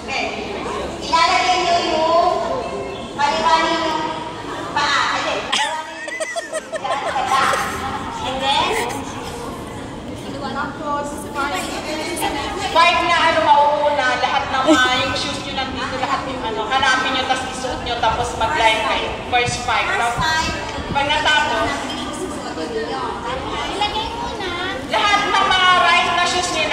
Okay. Ilalagay niyo yung kaliwani ng paa. Hindi. And then, tapos, part na ano mauuna, lahat ng mga yung shoes nyo nandito, lahat yung ano, hanapin nyo, tapos isuot nyo, tapos mag-line kayo. First five. First. Pag natapos, ilagay mo na. Lahat ng mga right na shoes nyo